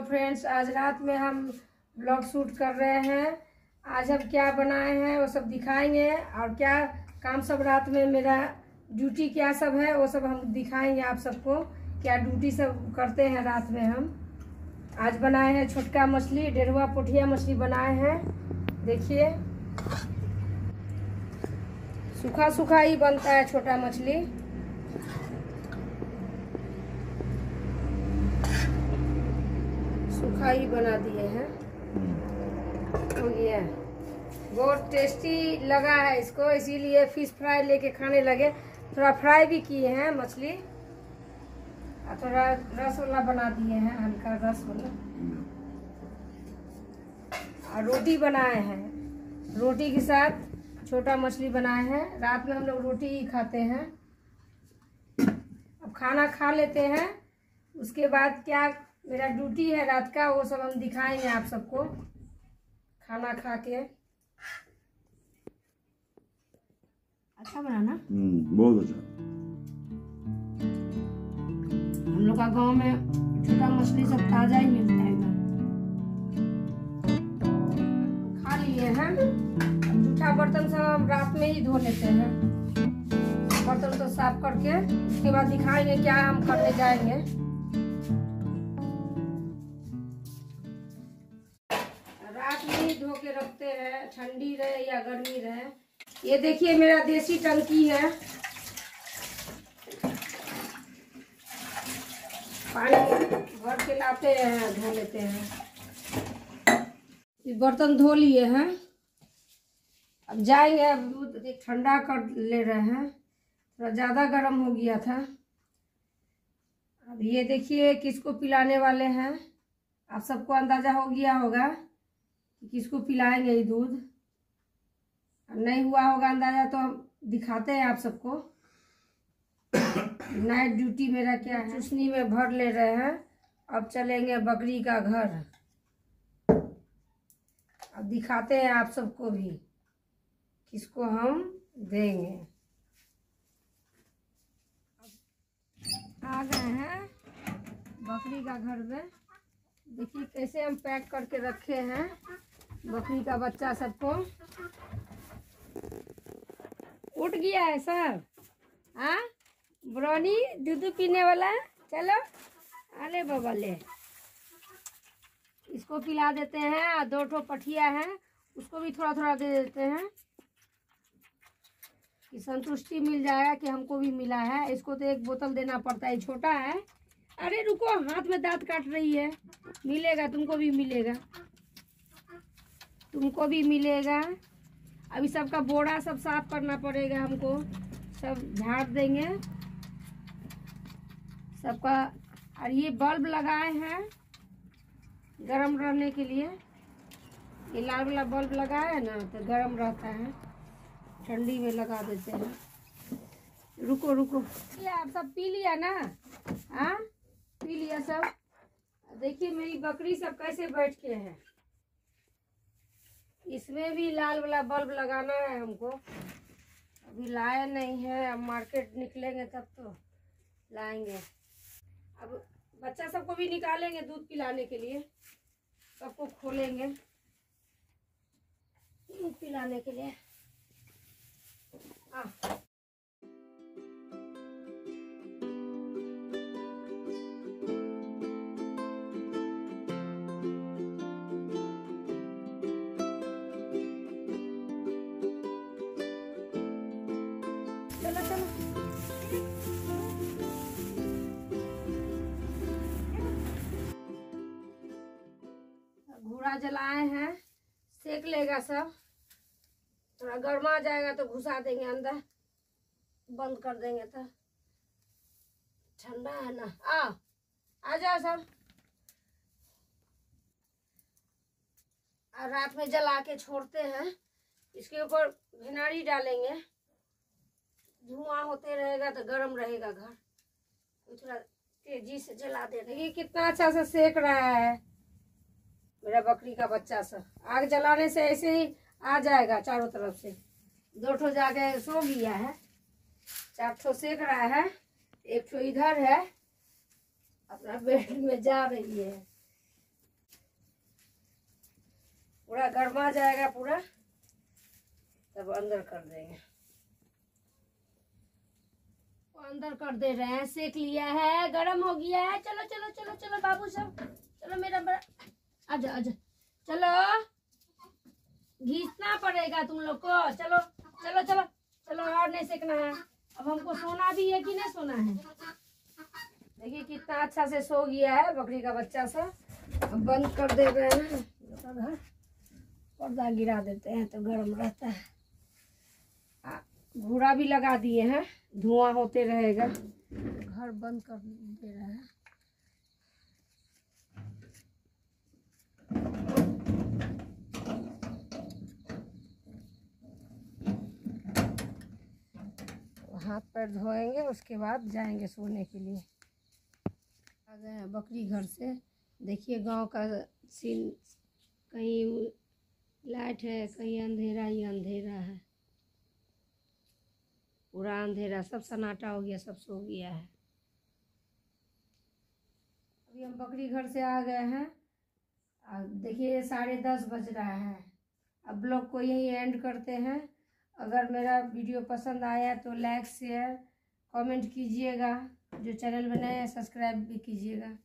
Friends आज रात में हम ब्लॉग शूट कर रहे हैं। आज हम क्या बनाए हैं, वो सब दिखाएँगे। और क्या काम सब रात में मेरा ड्यूटी क्या सब है, वो सब हम दिखाएँगे आप सबको। क्या ड्यूटी सब करते हैं रात में हम। आज बनाए हैं छोटका मछली, डेढ़वा पोठिया मछली बनाए हैं। देखिए। सूखा सूखा ही बनता है छोटा मछली। ही बना दिए हैं। हो। गया बहुत टेस्टी लगा है इसको इसीलिए फ़िश फ्राई लेके खाने लगे। थोड़ा फ्राई भी किए हैं मछली। और थोड़ा रस वाला बना दिए हैं हल्का रस वाला और रोटी बनाए हैं। रोटी के साथ छोटा मछली बनाए हैं। रात में हम लोग रोटी ही खाते हैं। अब खाना खा लेते हैं। उसके बाद क्या मेरा ड्यूटी है रात का वो सब हम दिखाएँगे आप सबको। खाना खा के। अच्छा बना ना हम्म, बहुत अच्छा। हम लोग का गाँव में छोटा मछली सब ताज़ा ही मिलता है खा लिए हैं। जूठा बर्तन सब हम रात में ही धो लेते हैं। बर्तन तो साफ़ करके उसके बाद दिखाएँगे क्या हम करने जाएँगे। ठंडी रहे या गर्मी रहे, ये देखिए मेरा देसी टंकी है। पानी भर के लाते हैं, धो लेते हैं। बर्तन धो लिए हैं। अब जाएँगे, अब ठंडा कर ले रहे हैं। थोड़ा ज़्यादा गर्म हो गया था। अब ये देखिए किसको पिलाने वाले हैं। आप सबको अंदाज़ा हो गया होगा। कि किसको पिलाएँगे ये दूध? नहीं हुआ होगा अंदाज़ा तो हम दिखाते हैं आप सबको। नाइट ड्यूटी मेरा क्या है? चुसनी में भर ले रहे हैं, अब चलेंगे बकरी का घर। अब दिखाते हैं आप सबको भी किसको हम देंगे। आ गए हैं बकरी का घर में। देखिए कैसे हम पैक करके रखे हैं। बकरी का बच्चा सबको। उठ गया है सर हाँ? ब्राउनी दूध पीने वाला चलो। अरे बाबा ले। इसको पिला देते हैं और दो ठो पठिया है। उसको भी थोड़ा थोड़ा दे देते हैं। कि संतुष्टि मिल जाएगा कि हमको भी मिला है। इसको तो एक बोतल देना पड़ता है छोटा है। अरे रुको, हाथ में दांत काट रही है। मिलेगा, तुमको भी मिलेगा। तुमको भी मिलेगा। अभी सबका बोरा सब साफ़ करना पड़ेगा हमको। सब झाड़ देंगे। सबका, और ये बल्ब लगाए हैं गरम रहने के लिए। ये लाल वाला बल्ब लगाए है ना तो गरम रहता है। ठंडी में लगा देते हैं। रुको रुको। लिया आप सब पी लिया ना? हाँ? पी लिया सब? देखिए मेरी बकरी सब कैसे बैठ के है। इसमें भी लाल वाला बल्ब लगाना है हमको। अभी लाया नहीं है, अब मार्केट निकलेंगे तब तो लाएँगे। अब बच्चा सबको भी निकालेंगे दूध पिलाने के लिए। सबको खोलेंगे दूध पिलाने के लिए। आ। चलो चलो। घूरा जलाए हैं, सेक लेगा सब। थोड़ा गर्मा जाएगा तो घुसा देंगे अंदर, बंद कर देंगे तो। ठंडा है ना। आ आ जाओ सब। और रात में जला के छोड़ते हैं। इसके ऊपर भिनारी डालेंगे। धुआँ होते रहेगा तो गर्म रहेगा घर। थोड़ा तेज़ी से जला दे देखिए कितना अच्छा से सेक रहा है। मेरा बकरी का बच्चा सा आग जलाने से ऐसे ही आ जाएगा चारों तरफ़ से। दो ठो जाके सो गया है। चार ठो सेक रहा है। एक ठो इधर है। अपना बेड में जा रही है। पूरा गर्मा जाएगा पूरा। तब अंदर कर देंगे। अंदर कर दे रहे हैं, सेक लिया है, गरम हो गया है। चलो चलो चलो चलो, बाबू सब चलो, मेरा बड़ा आजा आजा। चलो। घीसना पड़ेगा तुम लोग को। चलो चलो चलो। चलो, और नहीं सेकना है। अब हमको सोना भी है कि नहीं सोना है? देखिए कितना अच्छा से सो गया है बकरी का बच्चा सब अब बंद कर दे रहे हैं। पर्दा गिरा देते हैं तो गर्म रहता है। घूरा भी लगा दिए हैं। धुआँ होते रहेगा। घर बंद कर दे रहे हैं। हाथ पैर धोएँगे, उसके बाद जाएँगे सोने के लिए। आ गए हैं बकरी घर से। देखिए गाँव का सीन, कहीं लाइट है, कहीं अंधेरा ही अंधेरा है। पूरा अंधेरा सब सन्नाटा हो गया, सब सो गया है। अभी हम बकरी घर से आ गए हैं। और देखिए साढ़े दस बज रहा है। अब ब्लॉग को यही एंड करते हैं। अगर मेरा वीडियो पसंद आया तो लाइक, शेयर, कमेंट कीजिएगा। जो चैनल बनाए सब्सक्राइब भी कीजिएगा।